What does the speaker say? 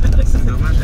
Tama.